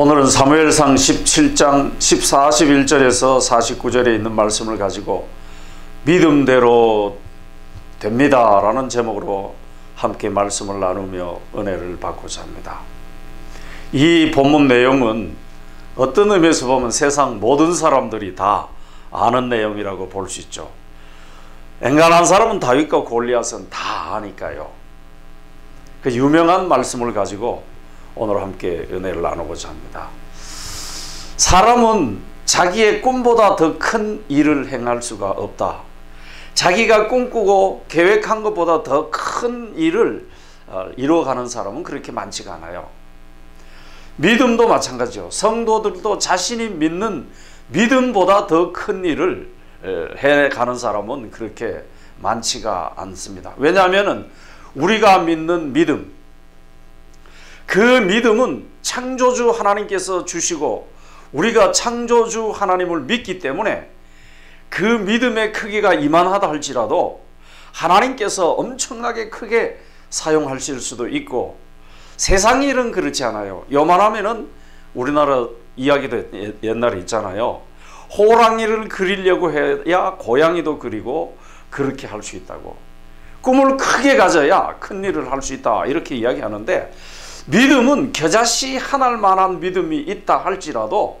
오늘은 사무엘상 17장 14, 11절에서 49절에 있는 말씀을 가지고 믿음대로 됩니다 라는 제목으로 함께 말씀을 나누며 은혜를 받고자 합니다. 이 본문 내용은 어떤 의미에서 보면 세상 모든 사람들이 다 아는 내용이라고 볼 수 있죠. 엔간한 사람은 다윗과 골리앗은 다 아니까요. 그 유명한 말씀을 가지고 오늘 함께 은혜를 나누고자 합니다. 사람은 자기의 꿈보다 더 큰 일을 행할 수가 없다. 자기가 꿈꾸고 계획한 것보다 더 큰 일을 어, 이루어가는 사람은 그렇게 많지가 않아요. 믿음도 마찬가지죠. 성도들도 자신이 믿는 믿음보다 더 큰 일을 해가는 사람은 그렇게 많지가 않습니다. 왜냐하면 우리가 믿는 믿음, 그 믿음은 창조주 하나님께서 주시고 우리가 창조주 하나님을 믿기 때문에 그 믿음의 크기가 이만하다 할지라도 하나님께서 엄청나게 크게 사용하실 수도 있고 세상 일은 그렇지 않아요. 요만하면은 우리나라 이야기도 옛날에 있잖아요. 호랑이를 그리려고 해야 고양이도 그리고 그렇게 할 수 있다고. 꿈을 크게 가져야 큰 일을 할 수 있다. 이렇게 이야기하는데 믿음은 겨자씨 하나를 만한 믿음이 있다 할지라도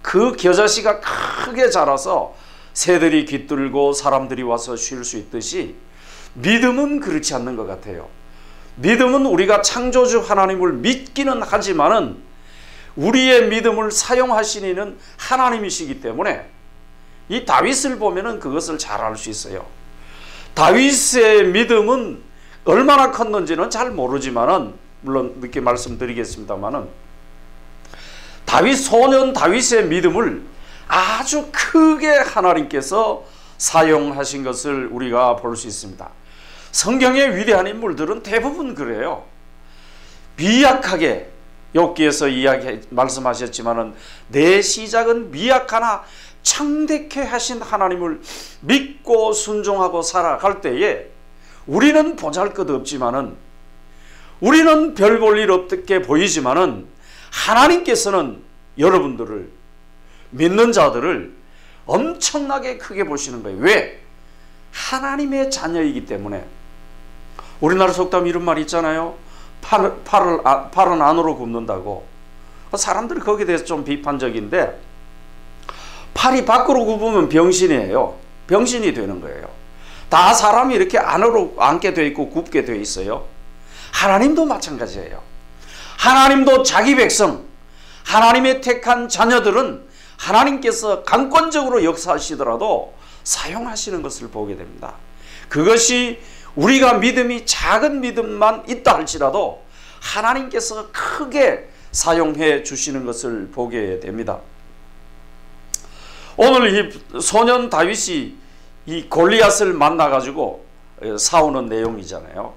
그 겨자씨가 크게 자라서 새들이 깃들고 사람들이 와서 쉴 수 있듯이 믿음은 그렇지 않는 것 같아요. 믿음은 우리가 창조주 하나님을 믿기는 하지만은 우리의 믿음을 사용하시는 하나님이시기 때문에 이 다윗을 보면은 그것을 잘 알 수 있어요. 다윗의 믿음은 얼마나 컸는지는 잘 모르지만은 물론 늦게 말씀드리겠습니다만은 다윗 소년 다윗의 믿음을 아주 크게 하나님께서 사용하신 것을 우리가 볼 수 있습니다. 성경의 위대한 인물들은 대부분 그래요. 미약하게 욥기에서 이야기 말씀하셨지만은 내 시작은 미약하나 창대케 하신 하나님을 믿고 순종하고 살아갈 때에 우리는 보잘것없지만은 우리는 별 볼 일 없게 보이지만은 하나님께서는 여러분들을 믿는 자들을 엄청나게 크게 보시는 거예요. 왜? 하나님의 자녀이기 때문에 우리나라 속담 이런 말 있잖아요. 팔, 팔을, 아, 팔은 안으로 굽는다고. 사람들이 거기에 대해서 좀 비판적인데 팔이 밖으로 굽으면 병신이에요. 병신이 되는 거예요. 다 사람이 이렇게 안으로 앉게 되어 있고 굽게 되어 있어요. 하나님도 마찬가지예요. 하나님도 자기 백성, 하나님의 택한 자녀들은 하나님께서 강권적으로 역사하시더라도 사용하시는 것을 보게 됩니다. 그것이 우리가 믿음이 작은 믿음만 있다 할지라도 하나님께서 크게 사용해 주시는 것을 보게 됩니다. 오늘 이 소년 다윗이 이 골리앗을 만나 가지고 싸우는 내용이잖아요.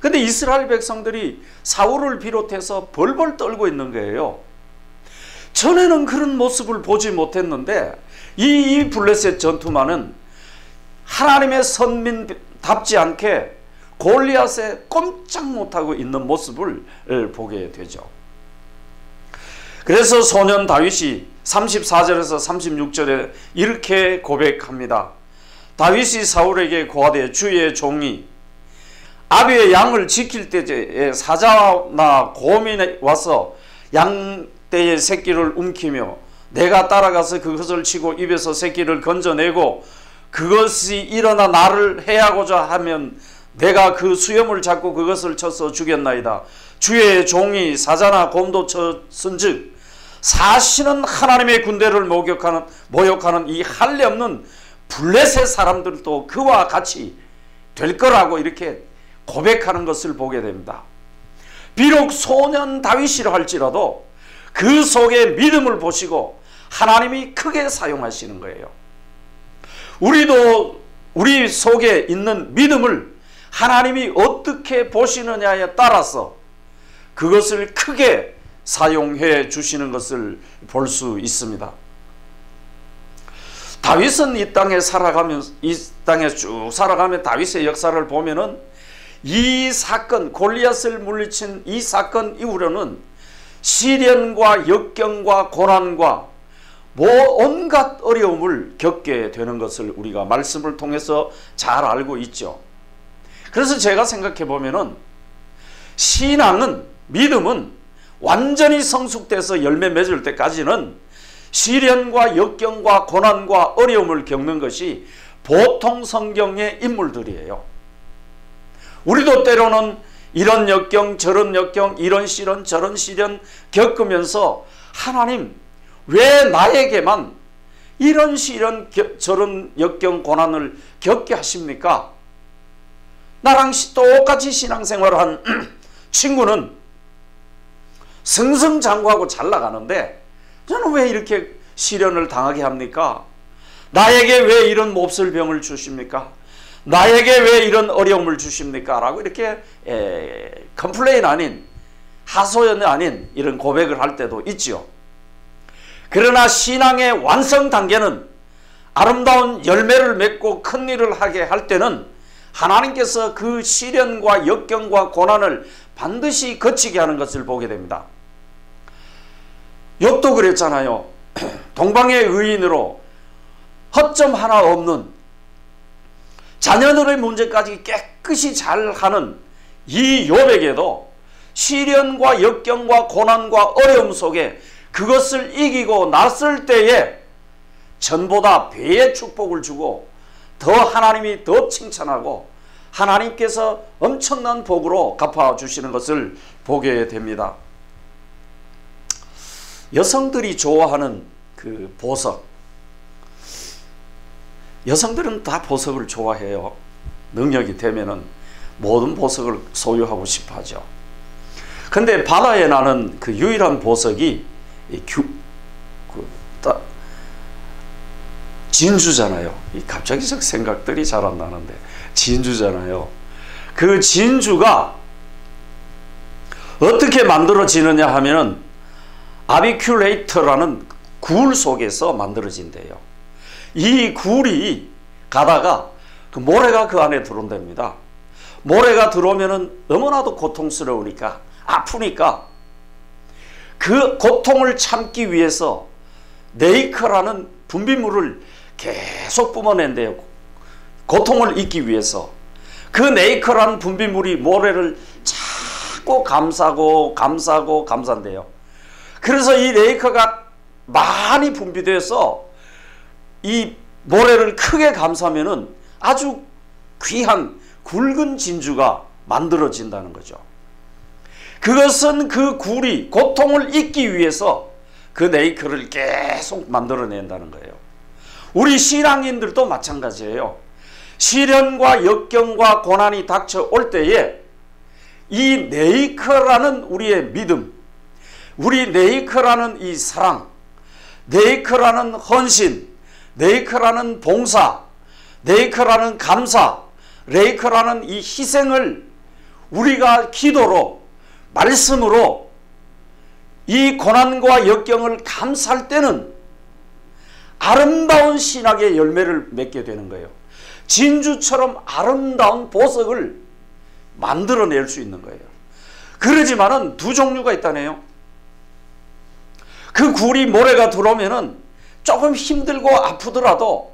근데 이스라엘 백성들이 사울을 비롯해서 벌벌 떨고 있는 거예요. 전에는 그런 모습을 보지 못했는데 이, 이 블레셋 전투만은 하나님의 선민답지 않게 골리앗에 꼼짝 못하고 있는 모습을 보게 되죠. 그래서 소년 다윗이 34절에서 36절에 이렇게 고백합니다. 다윗이 사울에게 고하되 주의 종이 아비의 양을 지킬 때에 사자나 곰이 와서 양떼의 새끼를 움키며 내가 따라가서 그것을 치고 입에서 새끼를 건져내고 그것이 일어나 나를 해하고자 하면 내가 그 수염을 잡고 그것을 쳐서 죽였나이다. 주의 종이 사자나 곰도 쳤은즉 사실은 하나님의 군대를 모욕하는 모욕하는 이 할례 없는 블레셋 사람들도 그와 같이 될 거라고 이렇게 고백하는 것을 보게 됩니다. 비록 소년 다윗이라 할지라도 그 속에 믿음을 보시고 하나님이 크게 사용하시는 거예요. 우리도 우리 속에 있는 믿음을 하나님이 어떻게 보시느냐에 따라서 그것을 크게 사용해 주시는 것을 볼 수 있습니다. 다윗은 이 땅에 살아가면 이 땅에 쭉 살아가면 다윗의 역사를 보면은 이 사건 골리앗을 물리친 이 사건 이후로는 시련과 역경과 고난과 뭐 온갖 어려움을 겪게 되는 것을 우리가 말씀을 통해서 잘 알고 있죠. 그래서 제가 생각해 보면은 신앙은 믿음은 완전히 성숙돼서 열매 맺을 때까지는 시련과 역경과 고난과 어려움을 겪는 것이 보통 성경의 인물들이에요. 우리도 때로는 이런 역경 저런 역경 이런 시련 저런 시련 겪으면서 하나님 왜 나에게만 이런 시련 저런 역경 고난을 겪게 하십니까? 나랑 똑같이 신앙생활을 한 친구는 승승장구하고 잘 나가는데 저는 왜 이렇게 시련을 당하게 합니까? 나에게 왜 이런 몹쓸 병을 주십니까? 나에게 왜 이런 어려움을 주십니까? 라고 이렇게 에, complain 아닌 하소연이 아닌 이런 고백을 할 때도 있죠. 그러나 신앙의 완성 단계는 아름다운 열매를 맺고 큰 일을 하게 할 때는 하나님께서 그 시련과 역경과 고난을 반드시 거치게 하는 것을 보게 됩니다. 욥도 그랬잖아요. 동방의 의인으로 허점 하나 없는 자녀들의 문제까지 깨끗이 잘하는 이 욥에게도 시련과 역경과 고난과 어려움 속에 그것을 이기고 났을 때에 전보다 배의 축복을 주고 더 하나님이 더 칭찬하고 하나님께서 엄청난 복으로 갚아주시는 것을 보게 됩니다. 여성들이 좋아하는 그 보석 여성들은 다 보석을 좋아해요. 능력이 되면은 모든 보석을 소유하고 싶어 하죠. 근데 바다에 나는 그 유일한 보석이 규, 그, 따, 진주잖아요. 갑자기 생각들이 잘 안 나는데 진주잖아요. 그 진주가 어떻게 만들어지느냐 하면은 아비큘레이터라는 굴 속에서 만들어진대요. 이 굴이 가다가 그 모래가 그 안에 들어온답니다. 모래가 들어오면은 너무나도 고통스러우니까 아프니까 그 고통을 참기 위해서 네이커라는 분비물을 계속 뿜어낸대요. 고통을 잊기 위해서. 그 네이커라는 분비물이 모래를 자꾸 감싸고 감싸고 감싼대요. 그래서 이 네이커가 많이 분비돼서 이 모래를 크게 감싸면은 아주 귀한 굵은 진주가 만들어진다는 거죠. 그것은 그 굴이 고통을 잊기 위해서 그 네이크를 계속 만들어낸다는 거예요. 우리 신앙인들도 마찬가지예요. 시련과 역경과 고난이 닥쳐올 때에 이 네이크라는 우리의 믿음, 우리 네이크라는 이 사랑, 네이크라는 헌신, 네이크라는 봉사, 네이크라는 감사, 레이크라는 이 희생을 우리가 기도로 말씀으로 이 고난과 역경을 감사할 때는 아름다운 신학의 열매를 맺게 되는 거예요. 진주처럼 아름다운 보석을 만들어낼 수 있는 거예요. 그러지만은 두 종류가 있다네요. 그 굴이 모래가 들어오면은 조금 힘들고 아프더라도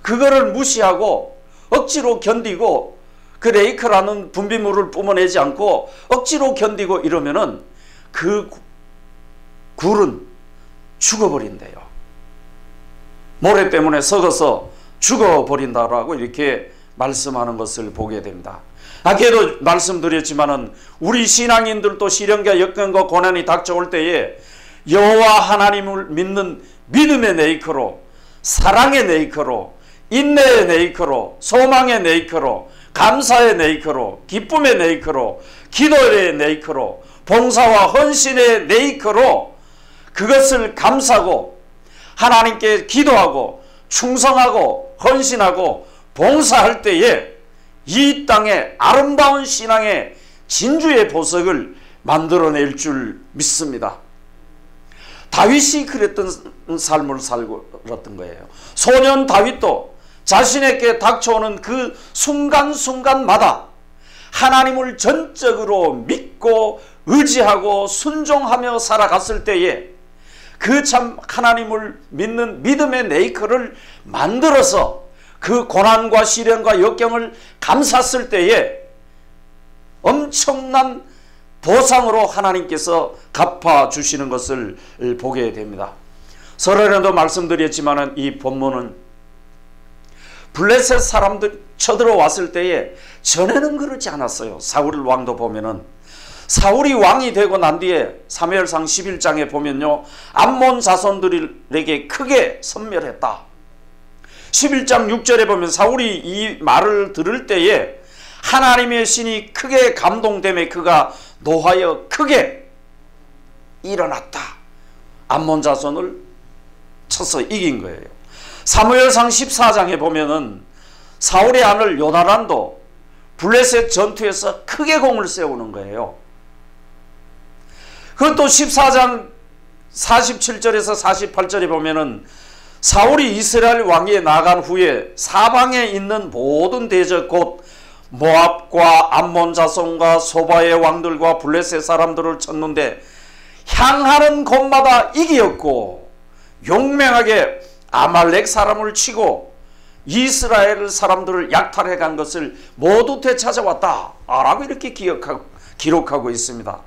그거를 무시하고 억지로 견디고 그 레이크라는 분비물을 뿜어내지 않고 억지로 견디고 이러면은 그 굴은 죽어버린대요. 모래 때문에 썩어서 죽어버린다라고 이렇게 말씀하는 것을 보게 됩니다. 아까도 말씀드렸지만은 우리 신앙인들도 시련과 역경과 고난이 닥쳐올 때에 여호와 하나님을 믿는 믿음의 네이커로 사랑의 네이커로 인내의 네이커로 소망의 네이커로 감사의 네이커로 기쁨의 네이커로 기도의 네이커로 봉사와 헌신의 네이커로 그것을 감사하고 하나님께 기도하고 충성하고 헌신하고 봉사할 때에 이 땅에 아름다운 신앙의 진주의 보석을 만들어낼 줄 믿습니다. 다윗이 그랬던 삶을 살았던 거예요. 소년 다윗도 자신에게 닥쳐오는 그 순간순간마다 하나님을 전적으로 믿고 의지하고 순종하며 살아갔을 때에 그 참 하나님을 믿는 믿음의 네이커를 만들어서 그 고난과 시련과 역경을 감쌌을 때에 엄청난 보상으로 하나님께서 갚아 주시는 것을 보게 됩니다. 설날에도 말씀드렸지만 이 본문은 블레셋 사람들 쳐들어왔을 때에 전에는 그렇지 않았어요. 사울 왕도 보면은 사울이 왕이 되고 난 뒤에 사무엘상 11장에 보면요. 암몬 자손들에게 크게 선멸했다. 11장 6절에 보면 사울이 이 말을 들을 때에 하나님의 신이 크게 감동됨에 그가 노하여 크게 일어났다. 암몬 자손을 쳐서 이긴 거예요. 사무엘상 14장에 보면은 사울의 아들 요나란도 블레셋 전투에서 크게 공을 세우는 거예요. 그것도 14장 47절에서 48절에 보면은 사울이 이스라엘 왕위에 나간 후에 사방에 있는 모든 대적 곧 모압과 암몬 자손과 소바의 왕들과 블레셋 사람들을 쳤는데 향하는 곳마다 이기었고 용맹하게 아말렉 사람을 치고 이스라엘 사람들을 약탈해 간 것을 모두 되찾아왔다. 라고 이렇게 기억하고, 기록하고 있습니다.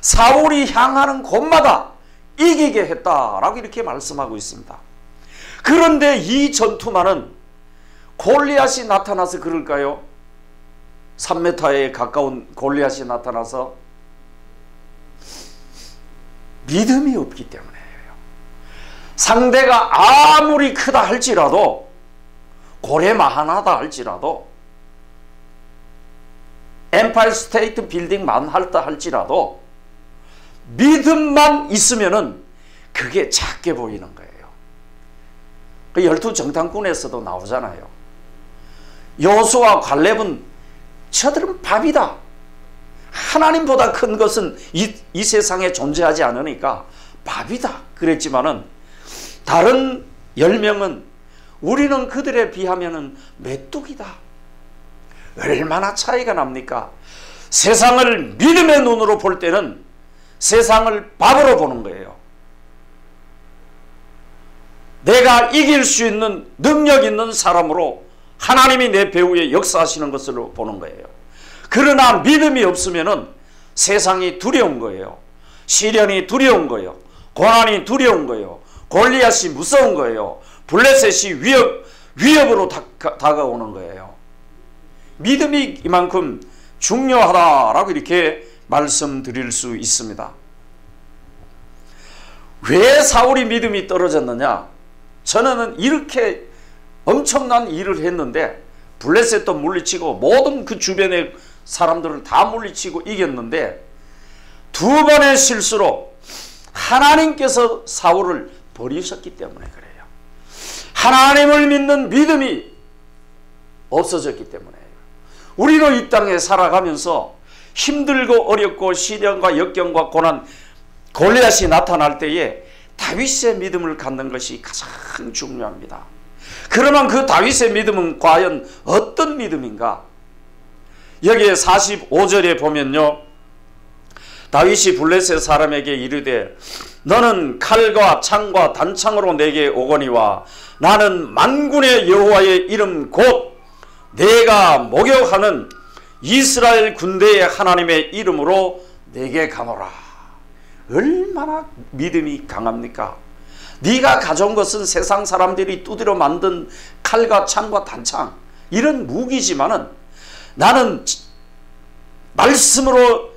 사울이 향하는 곳마다 이기게 했다라고 이렇게 말씀하고 있습니다. 그런데 이 전투만은 골리앗이 나타나서 그럴까요? 3m에 가까운 골리앗이 나타나서 믿음이 없기 때문에요. 상대가 아무리 크다 할지라도 고래만 하다 할지라도 엠파이어 스테이트 빌딩만 하다 할지라도 믿음만 있으면은 그게 작게 보이는 거예요. 그 열두 정탐꾼에서도 나오잖아요. 여수와 갈렙은 저들은 밥이다. 하나님보다 큰 것은 이, 이 세상에 존재하지 않으니까 밥이다. 그랬지만은 다른 열명은 우리는 그들에 비하면 메뚜기다. 얼마나 차이가 납니까? 세상을 믿음의 눈으로 볼 때는 세상을 밥으로 보는 거예요. 내가 이길 수 있는 능력 있는 사람으로 하나님이 내 배후에 역사하시는 것으로 보는 거예요. 그러나 믿음이 없으면 세상이 두려운 거예요. 시련이 두려운 거예요. 고난이 두려운 거예요. 골리앗이 무서운 거예요. 블레셋이 위협, 위협으로 다 가오는 거예요. 믿음이 이만큼 중요하다라고 이렇게 말씀드릴 수 있습니다. 왜 사울이 믿음이 떨어졌느냐? 저는 이렇게 엄청난 일을 했는데 블레셋도 물리치고 모든 그 주변의 사람들을 다 물리치고 이겼는데 두 번의 실수로 하나님께서 사울을 버리셨기 때문에 그래요. 하나님을 믿는 믿음이 없어졌기 때문에 우리도 이 땅에 살아가면서 힘들고 어렵고 시련과 역경과 고난 골리앗이 나타날 때에 다윗의 믿음을 갖는 것이 가장 중요합니다. 그러면 그 다윗의 믿음은 과연 어떤 믿음인가? 여기에 45절에 보면요. 다윗이 블레셋 사람에게 이르되 너는 칼과 창과 단창으로 내게 오거니와 나는 만군의 여호와의 이름 곧 내가 목욕하는 이스라엘 군대의 하나님의 이름으로 내게 가노라. 얼마나 믿음이 강합니까? 네가 가져온 것은 세상 사람들이 두드려 만든 칼과 창과 단창 이런 무기지만은 나는 말씀으로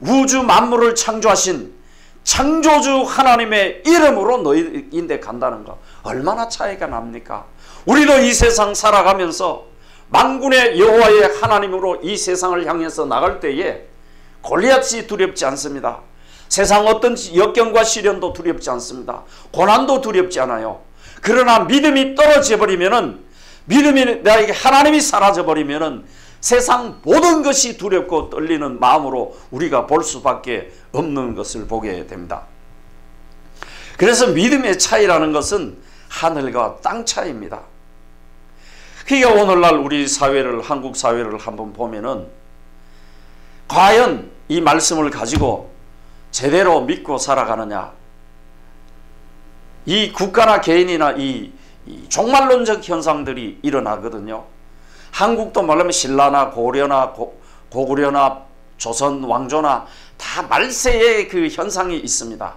우주 만물을 창조하신 창조주 하나님의 이름으로 너희인데 간다는 거 얼마나 차이가 납니까? 우리도 이 세상 살아가면서 만군의 여호와의 하나님으로 이 세상을 향해서 나갈 때에 골리앗이 두렵지 않습니다. 세상 어떤 역경과 시련도 두렵지 않습니다. 고난도 두렵지 않아요. 그러나 믿음이 떨어져 버리면은 믿음이 나에게 하나님이 사라져 버리면은 세상 모든 것이 두렵고 떨리는 마음으로 우리가 볼 수밖에 없는 것을 보게 됩니다. 그래서 믿음의 차이라는 것은 하늘과 땅 차이입니다. 그러니까 오늘날 우리 사회를 한국 사회를 한번 보면은 과연 이 말씀을 가지고 제대로 믿고 살아가느냐? 이 국가나 개인이나 이, 이 종말론적 현상들이 일어나거든요. 한국도 말하면 신라나 고려나 고, 고구려나 조선 왕조나 다 말세의 그 현상이 있습니다.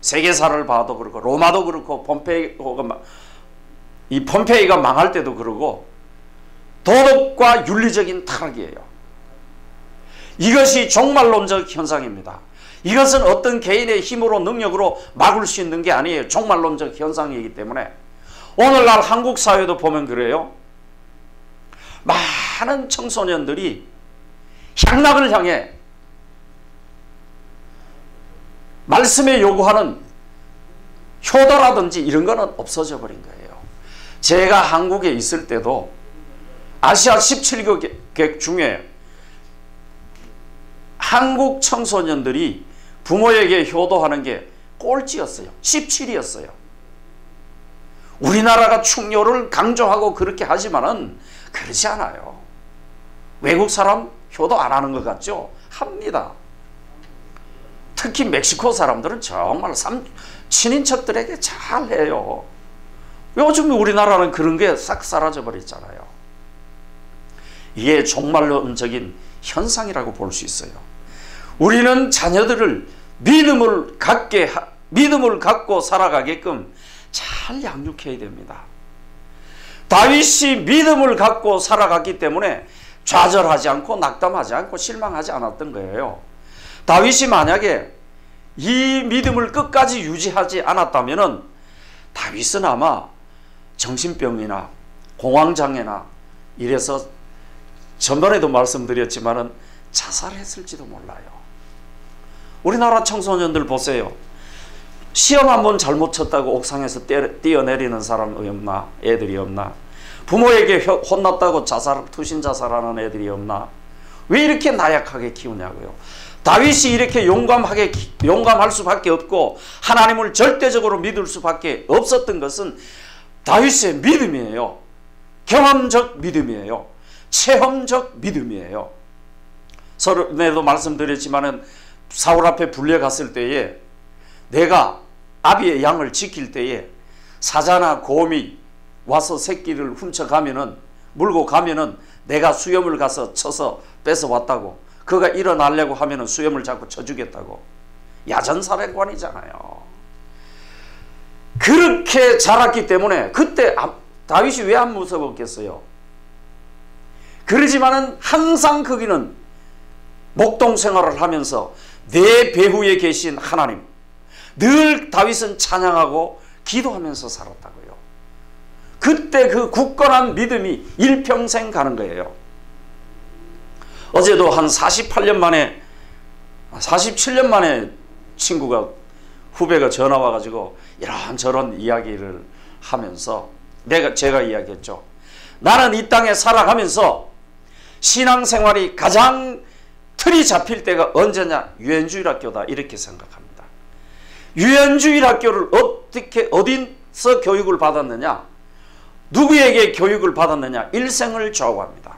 세계사를 봐도 그렇고 로마도 그렇고 폼페이가 이 폼페이가 망할 때도 그러고 도덕과 윤리적인 타락이에요. 이것이 종말론적 현상입니다. 이것은 어떤 개인의 힘으로 능력으로 막을 수 있는 게 아니에요. 종말론적 현상이기 때문에 오늘날 한국 사회도 보면 그래요. 많은 청소년들이 향락을 향해 말씀에 요구하는 효도라든지 이런 거는 없어져 버린 거예요. 제가 한국에 있을 때도 아시아 17개국 중에 한국 청소년들이 부모에게 효도하는 게 꼴찌였어요. 17이었어요. 우리나라가 충료를 강조하고 그렇게 하지만은 그렇지 않아요. 외국 사람 효도 안 하는 것 같죠? 합니다. 특히 멕시코 사람들은 정말 삼, 친인척들에게 잘해요. 요즘 우리나라는 그런 게 싹 사라져 버렸잖아요. 이게 종말론적인 현상이라고 볼 수 있어요. 우리는 자녀들을 믿음을 갖게 믿음을 갖고 살아가게끔 잘 양육해야 됩니다. 다윗이 믿음을 갖고 살아갔기 때문에 좌절하지 않고 낙담하지 않고 실망하지 않았던 거예요. 다윗이 만약에 이 믿음을 끝까지 유지하지 않았다면 다윗은 아마 정신병이나 공황장애나 이래서 전번에도 말씀드렸지만 자살했을지도 몰라요. 우리나라 청소년들 보세요. 시험 한 번 잘못 쳤다고 옥상에서 뛰어내리는 사람이 없나? 애들이 없나? 부모에게 혼났다고 자살, 투신 자살하는 애들이 없나? 왜 이렇게 나약하게 키우냐고요. 다윗이 이렇게 용감하게 용감할 수밖에 없고 하나님을 절대적으로 믿을 수밖에 없었던 것은 다윗의 믿음이에요. 경험적 믿음이에요. 체험적 믿음이에요. 서론에도 말씀드렸지만은 사울 앞에 불려갔을 때에 내가 아비의 양을 지킬 때에 사자나 곰이 와서 새끼를 훔쳐가면은 물고 가면은 내가 수염을 가서 쳐서 뺏어 왔다고 그가 일어나려고 하면은 수염을 자꾸 쳐주겠다고 야전사령관이잖아요. 그렇게 자랐기 때문에 그때 다윗이 왜 안 무서웠겠어요? 그러지만은 항상 거기는 목동 생활을 하면서 내 배후에 계신 하나님 늘 다윗은 찬양하고 기도하면서 살았다고요. 그때 그 굳건한 믿음이 일평생 가는 거예요. 어제도 한 48년 만에 47년 만에 친구가 후배가 전화 와가지고 이런저런 이야기를 하면서 내가 제가 이야기했죠. 나는 이 땅에 살아가면서 신앙생활이 가장 틀이 잡힐 때가 언제냐? 유엔주일 학교다 이렇게 생각합니다. 유엔주일 학교를 어떻게 어디서 교육을 받았느냐? 누구에게 교육을 받았느냐? 일생을 좌우합니다.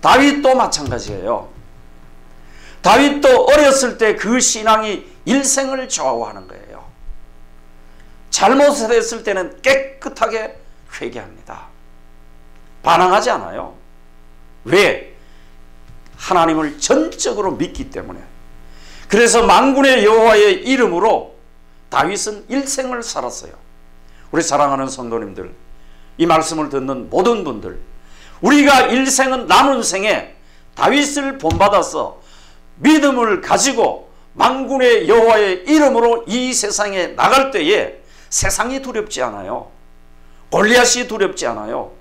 다윗도 마찬가지예요. 다윗도 어렸을 때 그 신앙이 일생을 좌우하는 거예요. 잘못했을 때는 깨끗하게 회개합니다. 반항하지 않아요. 왜? 하나님을 전적으로 믿기 때문에. 그래서 만군의 여호와의 이름으로 다윗은 일생을 살았어요. 우리 사랑하는 성도님들, 이 말씀을 듣는 모든 분들, 우리가 일생은 남은 생에 다윗을 본받아서 믿음을 가지고 만군의 여호와의 이름으로 이 세상에 나갈 때에 세상이 두렵지 않아요. 골리앗이 두렵지 않아요.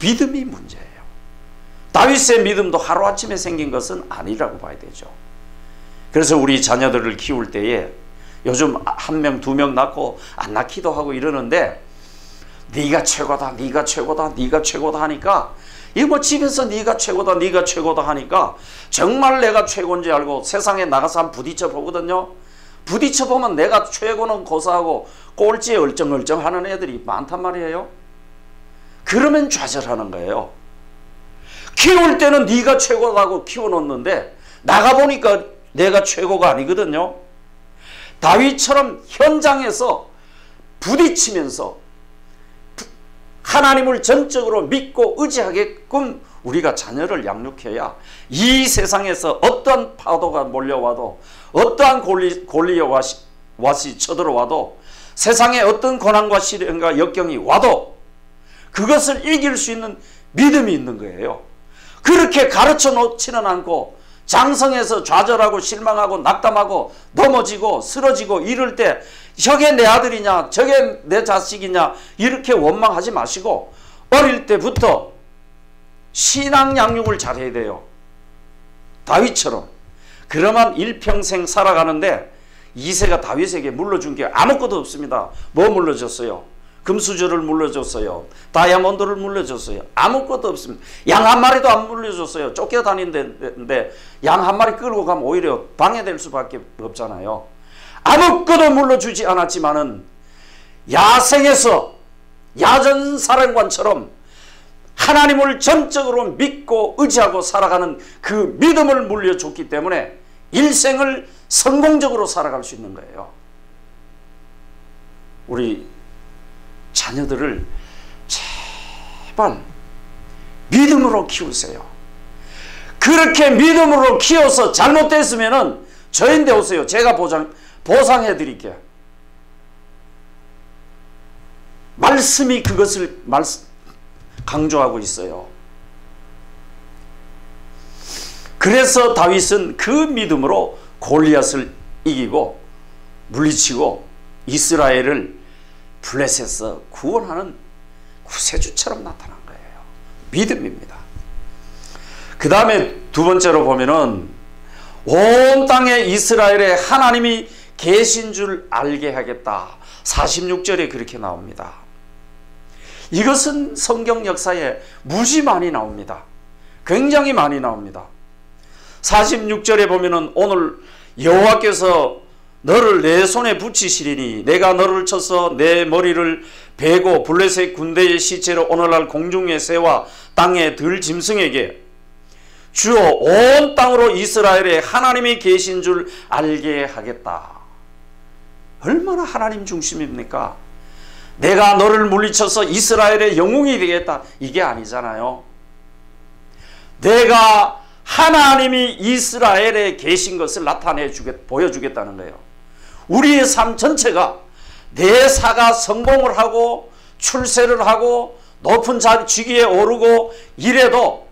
믿음이 문제예요. 다윗의 믿음도 하루아침에 생긴 것은 아니라고 봐야 되죠. 그래서 우리 자녀들을 키울 때에 요즘 한 명, 두 명 낳고 안 낳기도 하고 이러는데 네가 최고다, 네가 최고다, 네가 최고다 하니까 이거 뭐 집에서 네가 최고다, 네가 최고다 하니까 정말 내가 최고인지 알고 세상에 나가서 한 부딪혀 보거든요. 부딪혀 보면 내가 최고는 고사하고 꼴찌에 얼쩡얼쩡 하는 애들이 많단 말이에요. 그러면 좌절하는 거예요. 키울 때는 네가 최고라고 키워놓는데 나가보니까 내가 최고가 아니거든요. 다윗처럼 현장에서 부딪히면서 하나님을 전적으로 믿고 의지하게끔 우리가 자녀를 양육해야 이 세상에서 어떠한 파도가 몰려와도 어떠한 골리, 와시 쳐들어와도 세상에 어떤 고난과 시련과 역경이 와도 그것을 이길 수 있는 믿음이 있는 거예요. 그렇게 가르쳐 놓지는 않고 장성해서 좌절하고 실망하고 낙담하고 넘어지고 쓰러지고 이럴 때 저게 내 아들이냐 저게 내 자식이냐 이렇게 원망하지 마시고 어릴 때부터 신앙 양육을 잘해야 돼요. 다윗처럼 그러면 일평생 살아가는데 이세가 다윗에게 물러준 게 아무것도 없습니다. 뭐 물러줬어요? 금수저를 물려줬어요. 다이아몬드를 물려줬어요. 아무것도 없습니다. 양 한 마리도 안 물려줬어요. 쫓겨다니는데 양 한 마리 끌고 가면 오히려 방해될 수밖에 없잖아요. 아무것도 물려주지 않았지만 은 야생에서 야전 사령관처럼 하나님을 전적으로 믿고 의지하고 살아가는 그 믿음을 물려줬기 때문에 일생을 성공적으로 살아갈 수 있는 거예요. 우리 자녀들을 제발 믿음으로 키우세요. 그렇게 믿음으로 키워서 잘못됐으면은 저인데 오세요. 제가 보장, 보상해 드릴게요. 말씀이 그것을 말씀, 강조하고 있어요. 그래서 다윗은 그 믿음으로 골리앗을 이기고 물리치고 이스라엘을 블레셋에서 구원하는 구세주처럼 나타난 거예요. 믿음입니다. 그 다음에 두 번째로 보면은 온 땅에 이스라엘에 하나님이 계신 줄 알게 하겠다. 46절에 그렇게 나옵니다. 이것은 성경 역사에 무지 많이 나옵니다. 굉장히 많이 나옵니다. 46절에 보면은 오늘 여호와께서 너를 내 손에 붙이시리니 내가 너를 쳐서 내 머리를 베고 블레셋 군대의 시체로 오늘날 공중의 새와 땅의 들 짐승에게 주어 온 땅으로 이스라엘에 하나님이 계신 줄 알게 하겠다. 얼마나 하나님 중심입니까? 내가 너를 물리쳐서 이스라엘의 영웅이 되겠다. 이게 아니잖아요. 내가 하나님이 이스라엘에 계신 것을 나타내 주겠, 보여주겠다는 거예요. 우리의 삶 전체가 내 사가 성공을 하고 출세를 하고 높은 자 직위에 오르고 이래도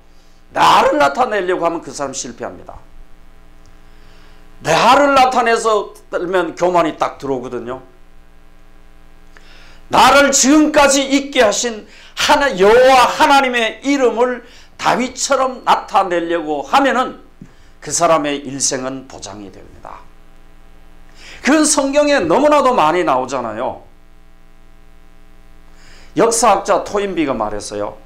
나를 나타내려고 하면 그 사람 실패합니다. 나를 나타내서 떨면 교만이 딱 들어오거든요. 나를 지금까지 있게 하신 하나 여호와 하나님의 이름을 다윗처럼 나타내려고 하면은 그 사람의 일생은 보장이 됩니다. 그 성경에 너무나도 많이 나오잖아요. 역사학자 토인비가 말했어요.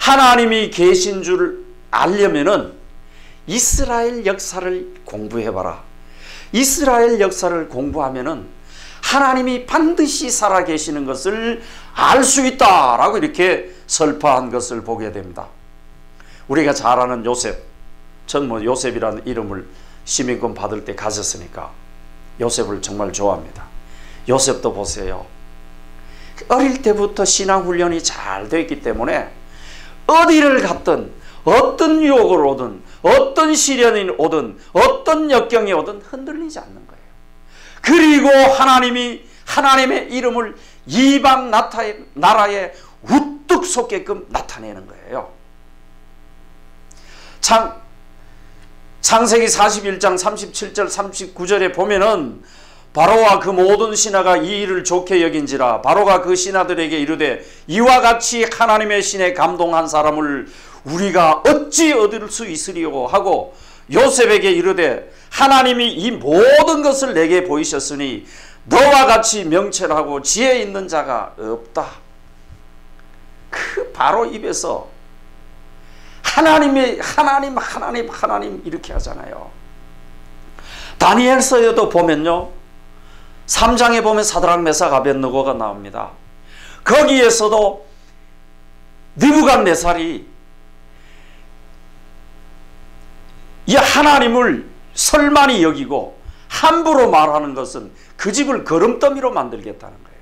하나님이 계신 줄 알려면은 이스라엘 역사를 공부해봐라. 이스라엘 역사를 공부하면은 하나님이 반드시 살아계시는 것을 알 수 있다라고 이렇게 설파한 것을 보게 됩니다. 우리가 잘 아는 요셉, 전 뭐 요셉이라는 이름을 시민권 받을 때 가졌으니까 요셉을 정말 좋아합니다. 요셉도 보세요. 어릴 때부터 신앙훈련이 잘 되었기 때문에 어디를 갔든 어떤 유혹을 오든 어떤 시련이 오든 어떤 역경이 오든 흔들리지 않는 거예요. 그리고 하나님이 하나님의 이름을 이방 나라에 우뚝 솟게끔 나타내는 거예요. 창, 창세기 41장 37절 39절에 보면은 바로와 그 모든 신하가 이 일을 좋게 여긴지라 바로가 그 신하들에게 이르되 이와 같이 하나님의 신에 감동한 사람을 우리가 어찌 얻을 수 있으리요 하고 요셉에게 이르되 하나님이 이 모든 것을 내게 보이셨으니 너와 같이 명철하고 지혜 있는 자가 없다. 그 바로 입에서 하나님의 하나님 하나님 하나님 이렇게 하잖아요. 다니엘서에도 보면요. 3장에 보면 사드락 메삭 아벤느고가 나옵니다. 거기에서도 느부갓네살이 이 하나님을 설만히 여기고 함부로 말하는 것은 그 집을 거름더미로 만들겠다는 거예요.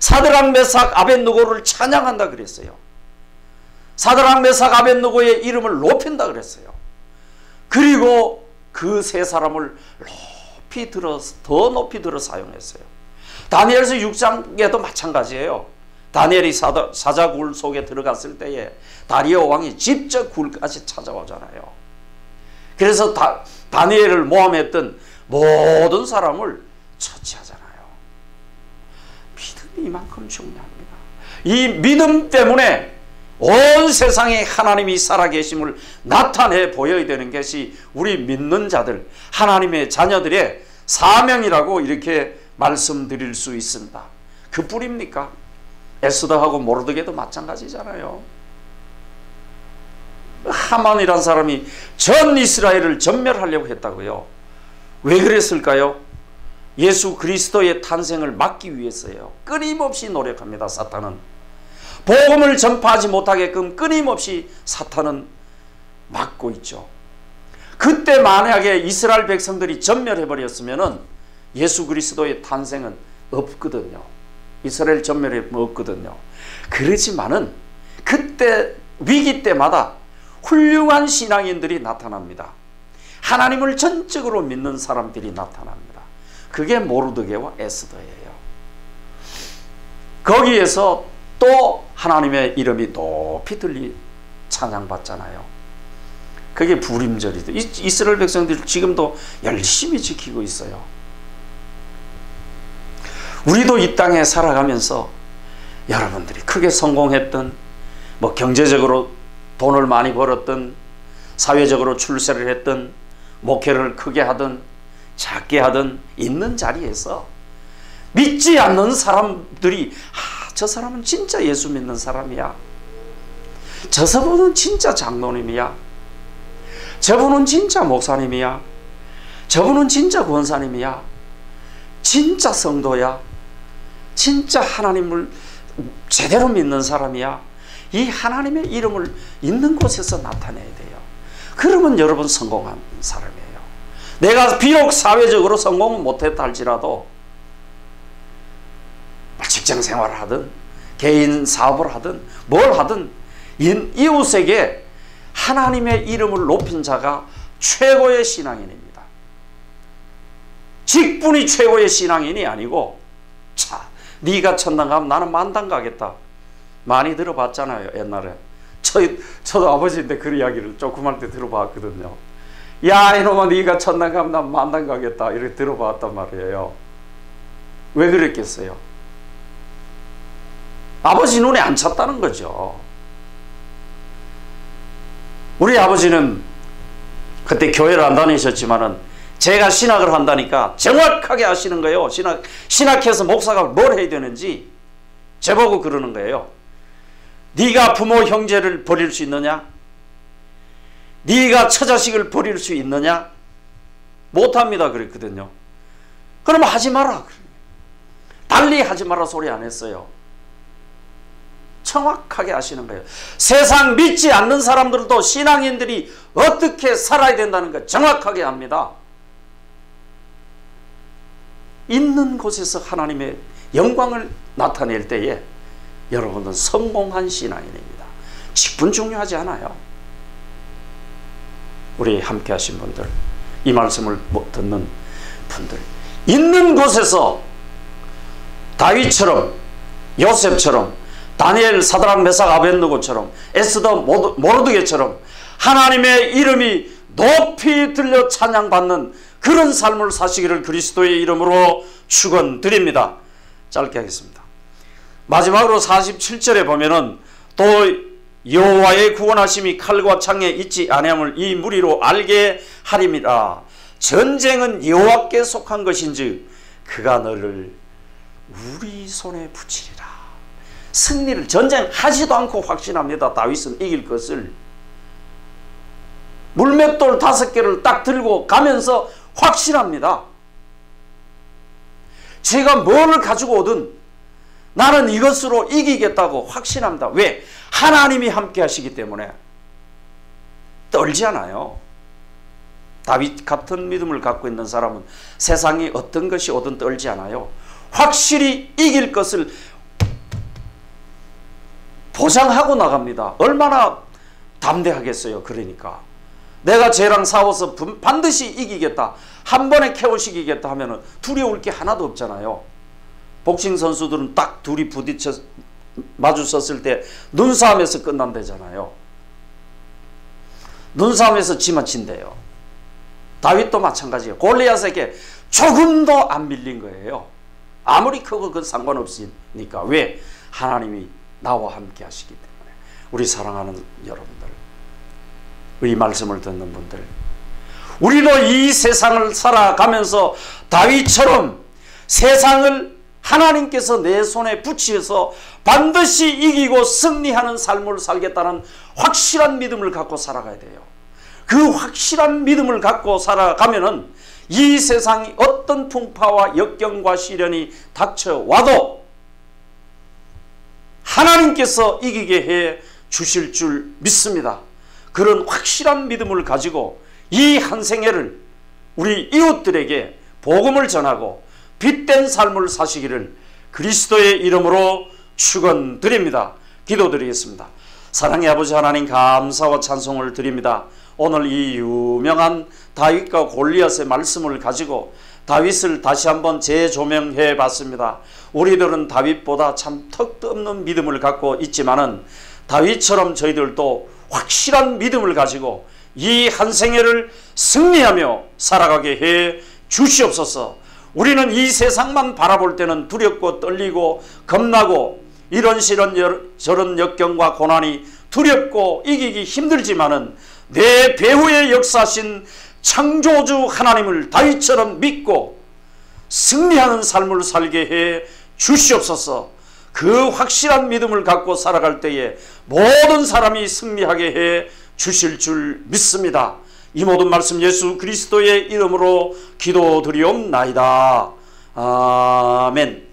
사드랑 메삭 아벤누고를 찬양한다 그랬어요. 사드랑 메삭 아벤누고의 이름을 높인다 그랬어요. 그리고 그 세 사람을 높이 들어 더 높이 들어 사용했어요. 다니엘서 6장에도 마찬가지예요. 다니엘이 사자, 사자 굴 속에 들어갔을 때에 다리오 왕이 직접 굴까지 찾아오잖아요. 그래서 다, 다니엘을 모함했던 모든 사람을 처치하잖아요. 믿음이 이만큼 중요합니다. 이 믿음 때문에 온 세상에 하나님이 살아계심을 나타내 보여야 되는 것이 우리 믿는 자들, 하나님의 자녀들의 사명이라고 이렇게 말씀드릴 수 있습니다. 그 뿌립니까? 에스더하고 모르드게도 마찬가지잖아요. 하만이란 사람이 전 이스라엘을 전멸하려고 했다고요. 왜 그랬을까요? 예수 그리스도의 탄생을 막기 위해서요. 끊임없이 노력합니다. 사탄은. 복음을 전파하지 못하게끔 끊임없이 사탄은 막고 있죠. 그때 만약에 이스라엘 백성들이 전멸해 버렸으면은 예수 그리스도의 탄생은 없거든요. 이스라엘 전멸이 없거든요. 그렇지만은 그때 위기 때마다 훌륭한 신앙인들이 나타납니다. 하나님을 전적으로 믿는 사람들이 나타납니다. 그게 모르드게와 에스더예요. 거기에서 또 하나님의 이름이 높이 들리 찬양받잖아요. 그게 부림절이죠. 이스라엘 백성들 지금도 열심히 지키고 있어요. 우리도 이 땅에 살아가면서 여러분들이 크게 성공했던 뭐 경제적으로 돈을 많이 벌었던 사회적으로 출세를 했던 목회를 크게 하든 작게 하든 있는 자리에서 믿지 않는 사람들이 아, 저 사람은 진짜 예수 믿는 사람이야. 저 사람은 진짜 장로님이야. 저분은 진짜 목사님이야. 저분은 진짜 권사님이야. 진짜 성도야. 진짜 하나님을 제대로 믿는 사람이야. 이 하나님의 이름을 있는 곳에서 나타내야 돼요. 그러면 여러분 성공한 사람이에요. 내가 비록 사회적으로 성공은 못했다 할지라도 직장 생활을 하든 개인 사업을 하든 뭘 하든 이웃에게 하나님의 이름을 높인 자가 최고의 신앙인입니다. 직분이 최고의 신앙인이 아니고 자 네가 천당 가면 나는 만당 가겠다. 많이 들어봤잖아요 옛날에. 저, 저도 아버지인데 그 이야기를 조그만 때 들어봤거든요. 야 이놈아 네가 천당 가면 난 만당 가겠다 이렇게 들어봤단 말이에요. 왜 그랬겠어요? 아버지 눈에 안 찼다는 거죠. 우리 아버지는 그때 교회를 안 다니셨지만은 제가 신학을 한다니까 정확하게 아시는 거예요. 신학, 신학해서 목사가 뭘 해야 되는지 제보고 그러는 거예요. 네가 부모 형제를 버릴 수 있느냐? 네가 처자식을 버릴 수 있느냐? 못합니다 그랬거든요. 그러면 하지 마라. 달리 하지 마라 소리 안 했어요. 정확하게 아시는 거예요. 세상 믿지 않는 사람들도 신앙인들이 어떻게 살아야 된다는 거 정확하게 압니다. 있는 곳에서 하나님의 영광을 나타낼 때에 여러분은 성공한 신앙인입니다. 직분 중요하지 않아요. 우리 함께 하신 분들, 이 말씀을 듣는 분들, 있는 곳에서 다윗처럼, 요셉처럼, 다니엘, 사드락, 메삭, 아벤누고처럼, 에스더, 모르드게처럼 하나님의 이름이 높이 들려 찬양받는 그런 삶을 사시기를 그리스도의 이름으로 축원드립니다. 짧게 하겠습니다. 마지막으로 47절에 보면은 또 여호와의 구원하심이 칼과 창에 있지 아니함을 이 무리로 알게 하림이라. 전쟁은 여호와께 속한 것인즉 그가 너를 우리 손에 붙이리라. 승리를 전쟁하지도 않고 확신합니다. 다윗은 이길 것을 물맷돌 다섯 개를 딱 들고 가면서 확신합니다. 제가 뭘 가지고 오든 나는 이것으로 이기겠다고 확신합니다. 왜? 하나님이 함께 하시기 때문에 떨지 않아요. 다윗 같은 믿음을 갖고 있는 사람은 세상이 어떤 것이 오든 떨지 않아요. 확실히 이길 것을 보장하고 나갑니다. 얼마나 담대하겠어요. 그러니까 내가 쟤랑 싸워서 반드시 이기겠다. 한 번에 케어시키겠다 하면 두려울 게 하나도 없잖아요. 복싱 선수들은 딱 둘이 부딪혀 마주섰을 때 눈싸움에서 끝난대잖아요. 눈싸움에서 지만 친대요. 다윗도 마찬가지예요. 골리앗에게 조금도 안 밀린 거예요. 아무리 크고 그 상관없으니까 왜 하나님이 나와 함께 하시기 때문에 우리 사랑하는 여러분들 이 말씀을 듣는 분들 우리도 이 세상을 살아가면서 다윗처럼 세상을 하나님께서 내 손에 붙이셔서 반드시 이기고 승리하는 삶을 살겠다는 확실한 믿음을 갖고 살아가야 돼요. 그 확실한 믿음을 갖고 살아가면은 이 세상이 어떤 풍파와 역경과 시련이 닥쳐와도 하나님께서 이기게 해 주실 줄 믿습니다. 그런 확실한 믿음을 가지고 이 한 생애를 우리 이웃들에게 복음을 전하고 빛된 삶을 사시기를 그리스도의 이름으로 축원드립니다. 기도드리겠습니다. 사랑의 아버지 하나님 감사와 찬송을 드립니다. 오늘 이 유명한 다윗과 골리앗의 말씀을 가지고 다윗을 다시 한번 재조명해 봤습니다. 우리들은 다윗보다 참 턱도 없는 믿음을 갖고 있지만은 다윗처럼 저희들도 확실한 믿음을 가지고 이 한 생애를 승리하며 살아가게 해 주시옵소서. 우리는 이 세상만 바라볼 때는 두렵고 떨리고 겁나고 이런 시런 저런 역경과 고난이 두렵고 이기기 힘들지만은 내 배후의 역사신 창조주 하나님을 다윗처럼 믿고 승리하는 삶을 살게 해 주시옵소서. 그 확실한 믿음을 갖고 살아갈 때에 모든 사람이 승리하게 해 주실 줄 믿습니다. 이 모든 말씀 예수 그리스도의 이름으로 기도드리옵나이다. 아멘.